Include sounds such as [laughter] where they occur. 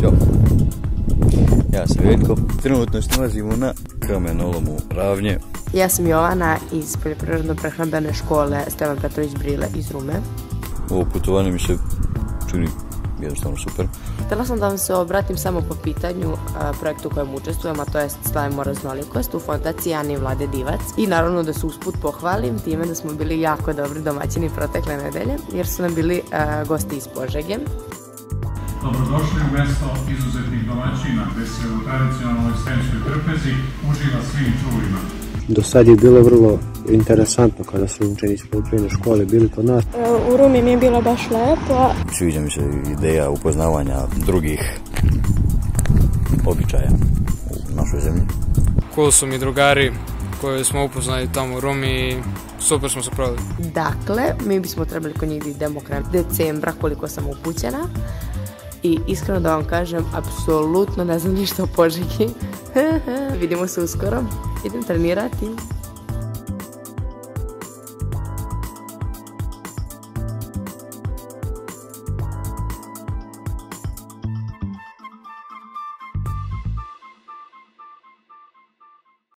Ćao. Ja sam Veljko. Trenutno se nalazimo na kamenolomu Ravnje. Ja sam Jovana iz Poljoprivredno-prehrambene škole Stevan Petrović Brile iz Rume. Ovo putovanje mi se čini jednostavno super. Htjela sam da vam se obratim samo po pitanju projektu u kojem učestvujem, a to je Slavimo raznolikost u fondaciji Ani Vlade Divac. I naravno da se usput pohvalim time da smo bili jako dobri domaćini protekle nedelje, jer su nam bili gosti iz Požege. Dobrodošli u mjesto izuzetnih domaćina gdje se u tradicionalnoj stenskoj trpezi uživa svim čulima. Do sad je bilo vrlo interesantno kada su učenici poljoprivredne škole bili kod nas. E, u Rumi mi je bilo baš lepo. Sviđa mi se ideja upoznavanja drugih običaja u našoj zemlji. Cool su mi drugari koje smo upoznali tamo u Rumi i super smo se proveli. Dakle, mi bismo trebali kod njih decembra koliko sam upućena. I iskreno da vam kažem, apsolutno ne znam ništa o Požegi. [laughs] Vidimo se uskoro. Idem trenirati.